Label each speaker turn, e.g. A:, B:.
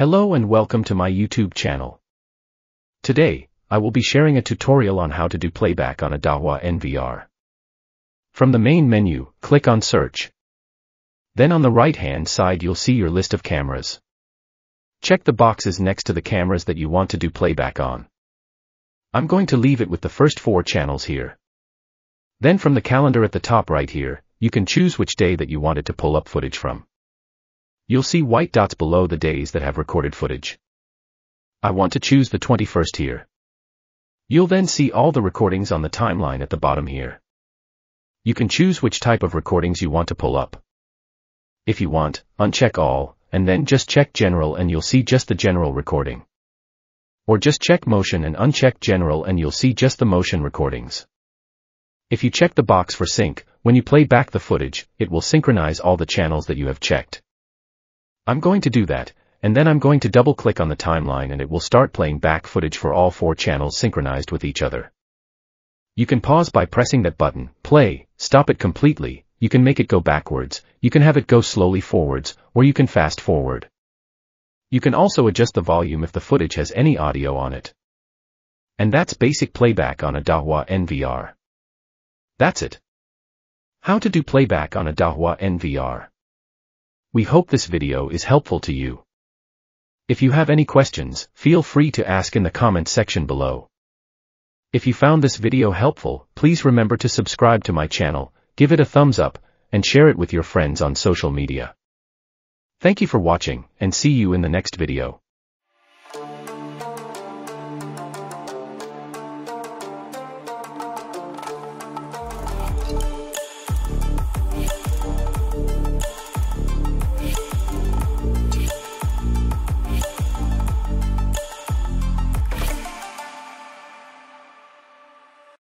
A: Hello and welcome to my YouTube channel. Today, I will be sharing a tutorial on how to do playback on a Dahua NVR. From the main menu, click on Search. Then on the right-hand side you'll see your list of cameras. Check the boxes next to the cameras that you want to do playback on. I'm going to leave it with the first four channels here. Then from the calendar at the top right here, you can choose which day that you wanted to pull up footage from. You'll see white dots below the days that have recorded footage. I want to choose the 21st here. You'll then see all the recordings on the timeline at the bottom here. You can choose which type of recordings you want to pull up. If you want, uncheck all, and then just check general and you'll see just the general recording. Or just check motion and uncheck general and you'll see just the motion recordings. If you check the box for sync, when you play back the footage, it will synchronize all the channels that you have checked. I'm going to do that, and then I'm going to double click on the timeline and it will start playing back footage for all four channels synchronized with each other. You can pause by pressing that button, play, stop it completely, you can make it go backwards, you can have it go slowly forwards, or you can fast forward. You can also adjust the volume if the footage has any audio on it. And that's basic playback on a Dahua NVR. That's it. How to do playback on a Dahua NVR. We hope this video is helpful to you. If you have any questions, feel free to ask in the comment section below. If you found this video helpful, please remember to subscribe to my channel, give it a thumbs up, and share it with your friends on social media. Thank you for watching, and see you in the next video.